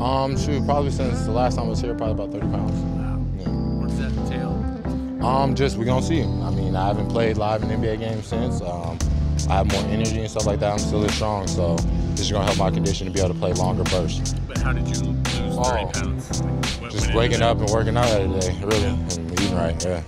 Um, shoot, probably since the last time I was here, probably about 30 pounds. Wow. Yeah. What does that entail? Um, just we're gonna see. I mean, I haven't played live in NBA games since. Um, I have more energy and stuff like that. I'm still as strong, so this is gonna help my condition to be able to play longer bursts. But how did you lose 30 Oh. pounds? Like, what Just waking up and working out every day, really, and eating right. Yeah.